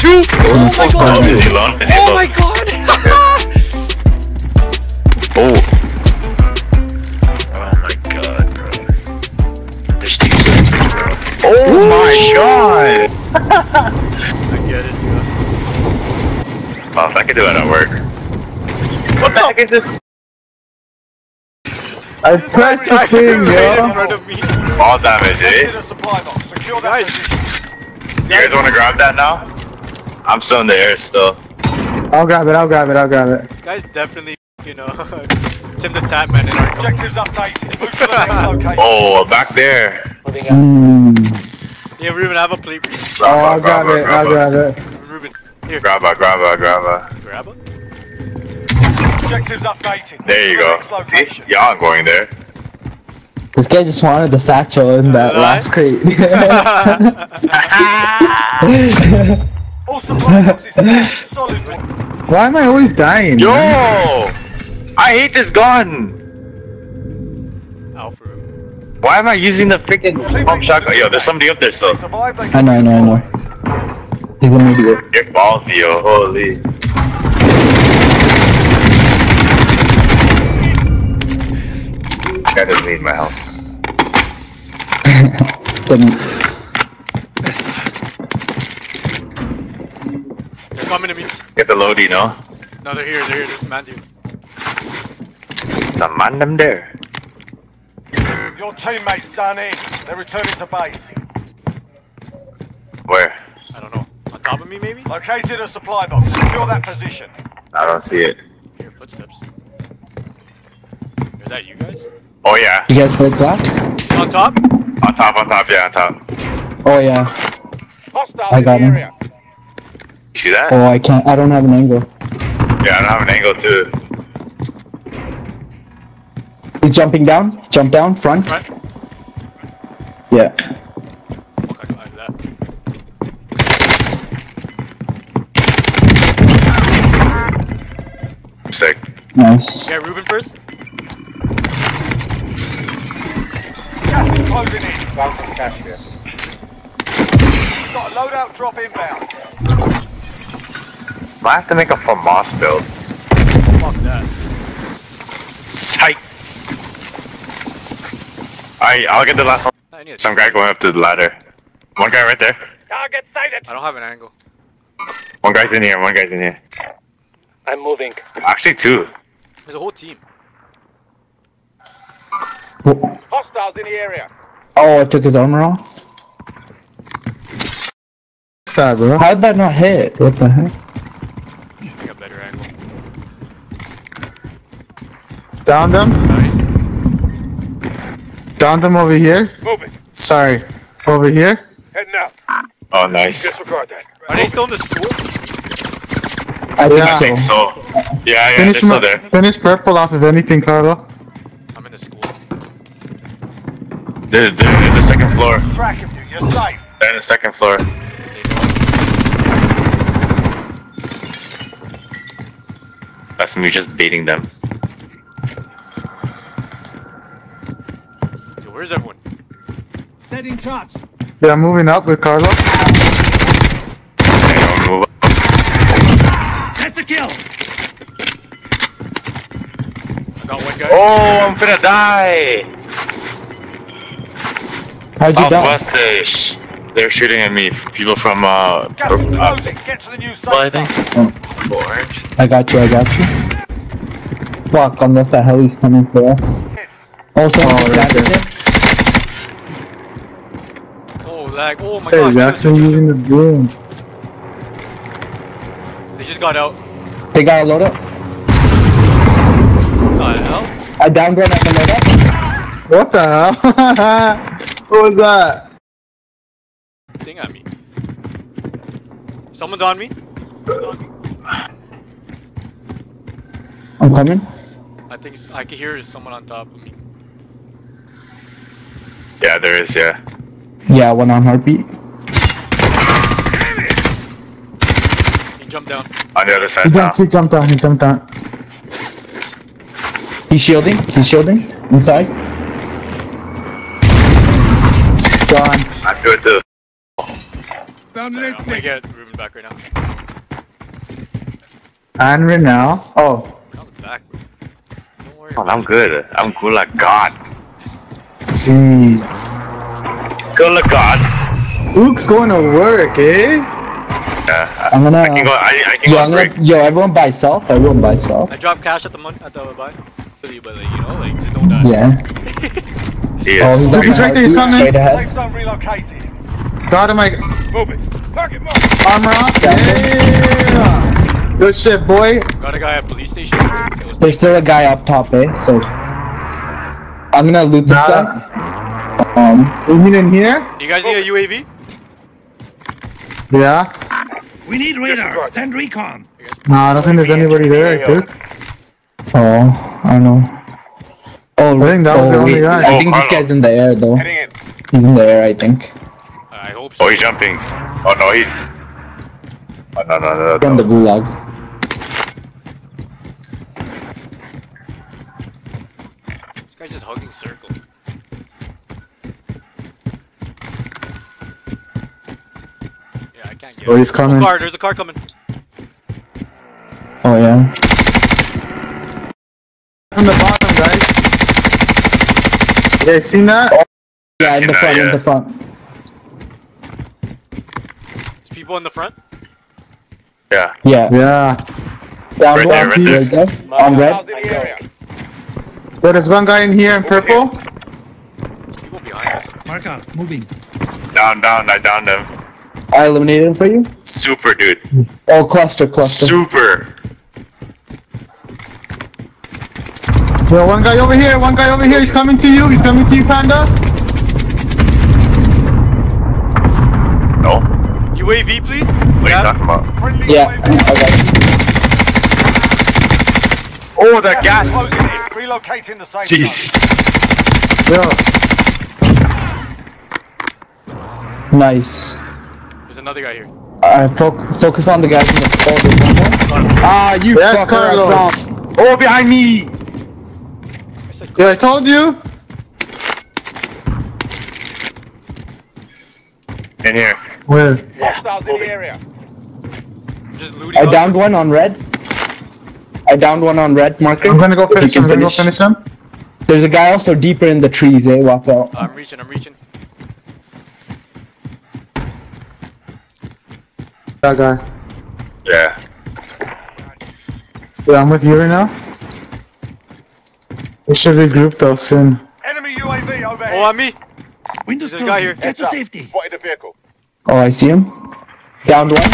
two. Oh my god. Is he alone? Is he Oh my god. Oh. Oh my god, bro. There's two sides, bro. Oh my god! I get it, dude. Oh, if I could do it at work. What the heck is this? I pressed the thing, Right yo. front of me. All damage, eh? the supply box. Secure Guys, You guys wanna grab that now? I'm still in the air still. I'll grab it, I'll grab it, I'll grab it. this guy's definitely, you know, Tim the Tatman in our. Objectives updated. Move to the location. Oh, back there. Mm. Yeah, Ruben, have a plate. Oh, I'll grab it, I'll grab it. Ruben, here, Grab her, grab her, grab her. grab it. Objectives updated. There you go. the next location. See? Y'all aren't going there. This guy just wanted the satchel in that last crate. Why am I always dying? Yo! I hate this gun! Alpha. Why am I using the freaking pump shotgun? Yo, there's somebody up there still. I know, I know, I know. He's an idiot. You're ballsy, yo. Holy. That doesn't need my help. Didn't- They're coming to me. Get the load, you know? No, they're here, they're here. There's a man, dude. There's a man them there. Your teammates done in. They're returning to base. Where? I don't know. On top of me, maybe? Located a supply box. Secure that position. I don't see it. Here, footsteps. Is that you guys? Oh yeah. You guys play glass? On top? On top, on top, yeah, on top. Oh yeah. Hostile I got him. You see that? Oh, I can't. I don't have an angle. Yeah, I don't have an angle too. He's jumping down. Jump down. Front. Right? Yeah. Fuck, I got. Sick. Nice. Yeah, Ruben first. Gas is closing in. Got a loadout drop inbound. Might have to make a FAMAS build. Fuck that. Sight. I I'll get the last one. I Some guy going up to the ladder. One guy right there. Target sighted. I don't have an angle. One guy's in here. One guy's in here. I'm moving. Actually, two. There's a whole team. Hostiles in the area. Oh, I took his armor off. What's that, bro? How did that not hit? What the heck? I got better angle. Downed him. Nice. Downed him over here. Moving. Sorry. Over here. Heading out. Oh, nice. Disregard that. Are they still in the school? I think I think so. Yeah, yeah, they're Finish, still my, there. finish purple off of anything, Carlo. I'm in the school. They're, they're in the second floor. Tracking you. You're safe. They're in the second floor. They know. That's me just baiting them. Where's everyone? Setting traps. Yeah, I'm moving up with Carlo. They don't move up. That's a kill. I got one guy. Oh, I'm gonna die! How'd you die? Southwest ish. They're shooting at me. People from, uh, Gas is uh, closing. Get to the new safe well, I think. Orange. I got you, I got you. Fuck, unless the heli's coming for us. Also, Oh, Oh, lag. Oh my Hey, god. he's actually using the Bruen. They just got out. They got a load up. What the hell? I downgrade at the load up. What the hell? what was that? Thing at me. Someone's on me. I'm coming. I think I can hear someone on top of me. Yeah, there is, yeah. Yeah, one on heartbeat. He jumped down. On the other He side now. jumped, he jumped down, he jumped down. He's shielding, he's shielding. Inside. Gone. I do it too. Found an Sorry, I'm gonna get Ruben back right now. Henry now. Oh, How's it back? bro? Don't worry. Oh, I'm good. I'm good like God. jeez. Good like God. Luke's going to work, eh? Yeah, I'm gonna. I can go. I, I can Yo, go I'm break. gonna, yo, everyone buy self. Everyone buy self. I dropped cash at the mon- at the buy. But like, you know, like just don't die. Yeah. Yes. Oh, he's, Look, he's right there, he's coming. Safe Straight ahead. zone relocated. Got him, like, Move it. Target mark. armor up. Yeah. Good shit, boy. Got a guy at police station. Okay, let's There's still a guy up top, eh? So I'm gonna loot this Nah. guy. Um, We need in here? Do you guys need a UAV? Yeah. We need radar. Send recon. Nah, I don't think there's anybody there, dude. oh, I don't know. Oh, I think that was oh, the only guy. I think Oh, this Carlo. guy's in the air though. He's in the air, I think. I hope so. Oh, he's jumping. Oh no, he's. Oh no no no From the no. gulag. This guy's just hugging circle. Yeah, I can't get. Oh, he's coming. car, there's a car coming. Oh yeah. From the bottom, guys. You guys seen that? Yeah, in the seen that, front, in the front. There's people in the front. Yeah. Yeah. Yeah. Down Right there, right there. right there. On red. in the area. There's one guy in here in purple. There's people behind us. Mark out. Moving. Down down. I downed him. I eliminated him for you. Super dude. Oh, cluster, cluster. Super. Yo, one guy over here, one guy over here. He's coming to you. He's coming to you, Panda. No. UAV, please. What are Yeah. you talking about? Friendly Yeah. UAV. Okay. Oh, the Gas gas. is closing in. Relocating the safe zone. Jeez. Yo, Nice. There's another guy here. Uh, fo- focus on the guys in the there's one. Ah, you Yes, fucker! I Carlos. dropped. Oh, behind me. I said, yeah, I told you. In here. Where? Hostiles in the area. just looting. I up. downed one on red. I downed one on red marker. I'm gonna go you finish him. can I'm gonna go finish him. There's a guy also deeper in the trees, eh? Watch out. I'm reaching. I'm reaching. That guy. Yeah. Yeah, I'm with you right now. We should regroup though soon. Enemy UAV overhead. Oh, on me. Windows There's a guy here. Get to safety. Spotted the vehicle. Oh, I see him. Downed one.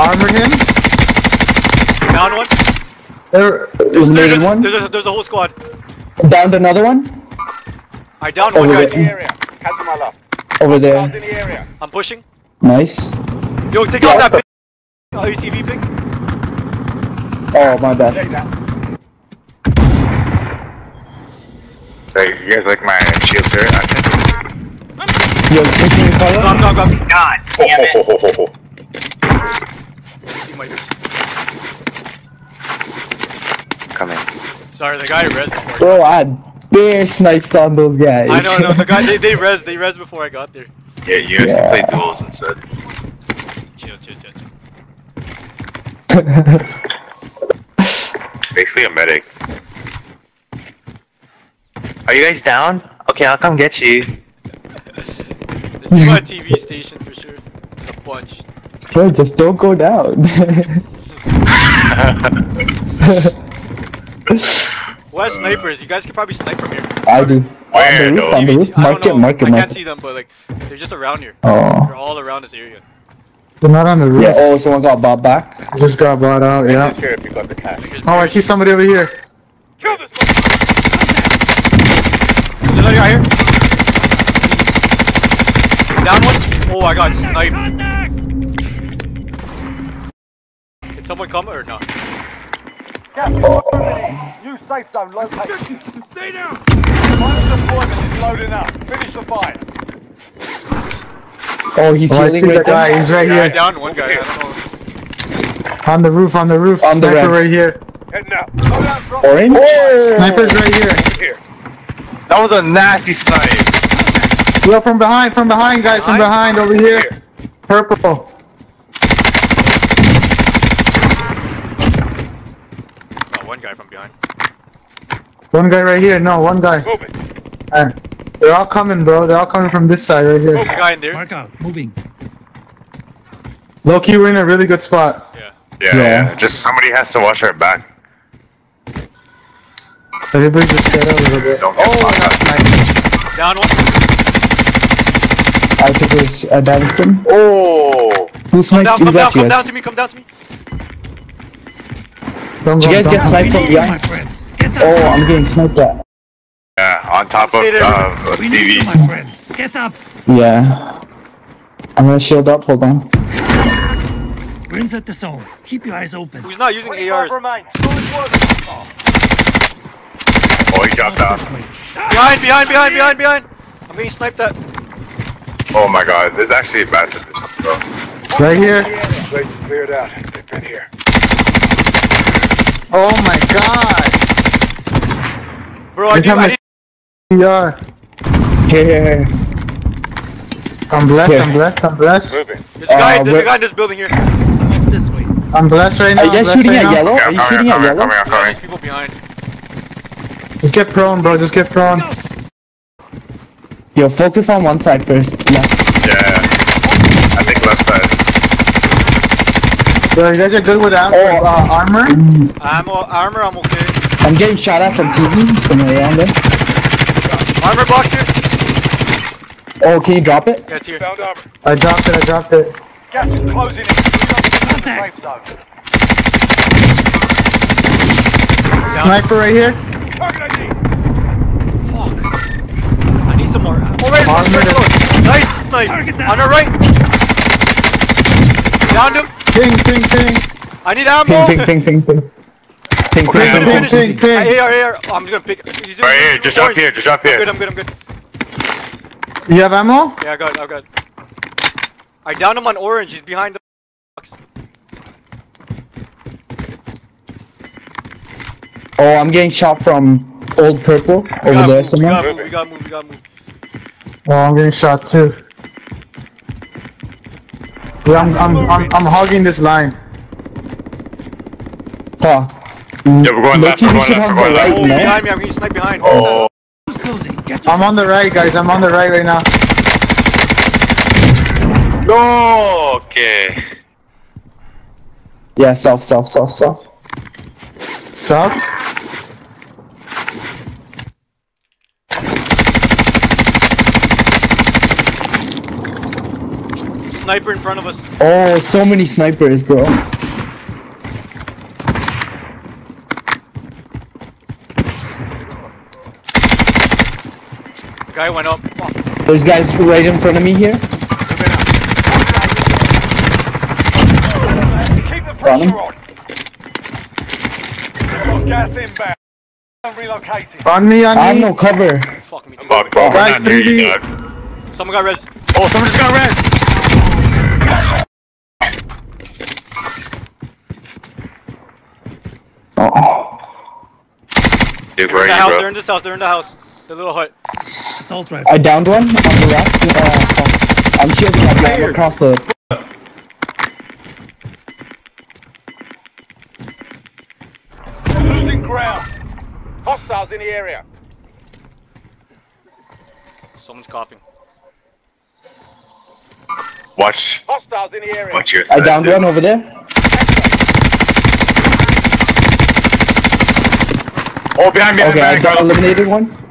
Armor him. Down one. Er, there. Eliminated There's, one. there's, a, there's a whole squad. Downed another one. I downed Over one guy. there. In the area. Cancel my left. Over Hostiles there. in the area. I'm pushing. Nice. Yo, take out that ping. Oh, UTV ping. Oh, my bad. Hey, you guys like my shield here? Yo, pushing your color. Got him, got him, got him. God damn it. He might- Coming. Sorry, the guy res before. Bro, I had bare snipes on those guys. I know, no, the guy they they res they res before I got there. Yeah, you guys Yeah. can play duels instead. Basically a medic. Are you guys down? Okay, I'll come get you. There's people at TV station for sure. A bunch. Bro, just don't go down. What snipers? You guys can probably snipe from here. I do. Where, on the roof, though? on the roof. I Mark don't it, mark it, I can't it. see them, but like they're just around here. Oh. They're all around this area. They're not on the roof. Yeah, oh, someone got bought back. Just got bought out. Yeah. Here if you got the cash. Oh, I see somebody over here. Kill this There's another guy here. Down one. Oh, I got sniped. Did someone come or not? Gas is moving in. New safe zone located. Stay down. Final deployment is loading up. Finish the fight. Oh, he's Oh, healing see right the guy. He's right Yeah, here. downed one guy. I. On the roof. On the roof. On the Sniper red. right here. Heading out. Loadout drop. Orange? Sniper's right here. Here. That was a nasty snipe. Yo, from behind. From behind, guys. From behind over here. Purple. Oh, one guy from behind. One guy right here. No, one guy. Moving. Uh, they're all coming, bro. They're all coming from this side right The here. guy in there. Mark out. Moving. Loki, we're in a really good spot. Yeah. Yeah, Yeah. yeah. Just somebody has to watch our back. Everybody just get out a little bit. Don't get Oh, caught that's out. nice. Down one. I think it's uh, Davidson. Oh! Who Come down, come down, guys? come down to me, come down to me. Don't Did go, you guys don't get sniped We from need you, my behind? friend. Get up. Oh, I'm getting sniped at. Yeah, on top of Stay uh, we need you, TV. my friend. Get up. Yeah. I'm gonna shield up, hold on. We're inside the zone. Keep your eyes open. Who's not using 25 ARs? remain. Solid. Oh, he dropped down. This way. Behind, behind, behind, behind, behind. I'm getting sniped at. Oh my god, there's actually a bad position, bro. Right here. Place is cleared out. They've been here. Oh my god. Bro, I Look need, how I much- need PR. Here, here, here. I'm blessed, Here. I'm blessed, I'm blessed. Moving. There's a guy, Uh, there's a guy in this building here. This way. I'm blessed right now. Are you I'm guys shooting right at now. yellow? Yeah, Are you coming, shooting I'm at coming, I'm yellow? coming, coming. there's people behind. Just get prone, bro. Just get prone. Yo, focus on one side first. Left. Yeah. I think left side. Bro, you guys are good with am- Oh. uh, armor? I'm uh, armor, I'm okay. I'm getting shot at from TV. Somewhere around there. Armor box here. Oh, can you drop it? Yeah, it's here. Found armor. I dropped it, I dropped it. Gas is closing in. Safe zone. Sniper right here. Target ID. Fuck. I need some more. Oh, right, Armor first to- floor. Nice snipe. On our right. Downed him. Ping, ping, ping. I need ammo. Ping, ping, ping, ping, ping. Ping, Okay, ping, ping, ping, ping, ping. AR, AR. Oh, I'm just gonna pick. He's Right here, just up here, just up I'm good. I'm good, I'm good. You have ammo? Yeah, I got it, I got it. I downed him on orange. He's behind the box. Oh, I'm getting shot from old purple We over there move, somewhere. We gotta move, we gotta move, we gotta move. Oh, I'm getting shot too. Yeah, I'm, I'm, I'm, I'm hogging this line. Fuck. Yeah, we're going left, Loki, we're going left, we're going left. No? behind me. I'm getting sniped behind. Oh, Who's closing? Get your I'm on the right, guys. I'm on the right right now. no, okay. Yeah, south, south, south, south. Sup? Sniper in front of us. Oh, so many snipers, bro. Guy went up. Fuck. There's guys right in front of me here. Keep the Running. pressure on. Got gas inbound. Relocating. On me, on I have no cover. Fuck me too. Fuck, bro, Guys, not near you, 3D. Someone got res. Oh, someone just got red! Oh. Dude, They're in the house, they're in this house, they're in the house. The little hut. Assault rifle. I downed one on the left. Uh, fuck. I'm shielding up yeah, I'm across the. Losing ground. Hostiles in the area. Someone's coughing. Watch, Hostiles in the area. watch your side, I downed dude. one over there. Oh, behind, behind, Okay, I got eliminated one.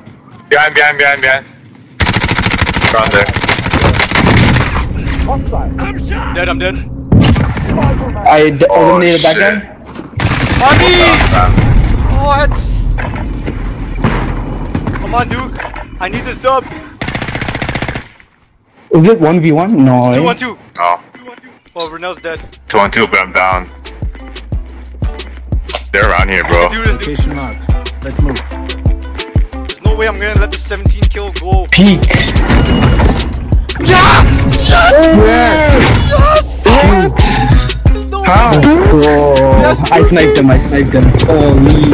Behind, behind, behind, behind. Around there. I'm shot. Dead, I'm dead. I d- Oh, eliminated that shit. guy. On me! Uh, Oh. Come on, Duke. I need this dub. Is it one v one? No. eh? Two on two. No, Oh, Renell's dead. two on two, but I'm down. They're around here, bro. Do this. Location marked. Let's move. There's no way I'm gonna let the 17 kill go. Peak. Yes! There's no oh, How? Let's go. I sniped him. I sniped him. Holy.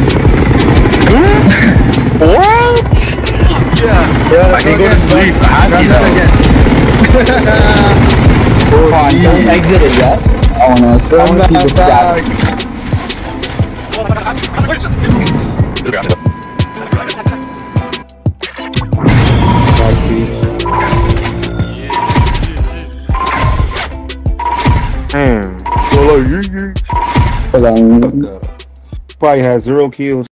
what? Yeah. Yeah, I can go to sleep. I Run had that again. Come on, exited yet. I wanna, I wanna see the stats. Hold on. probably has zero kills.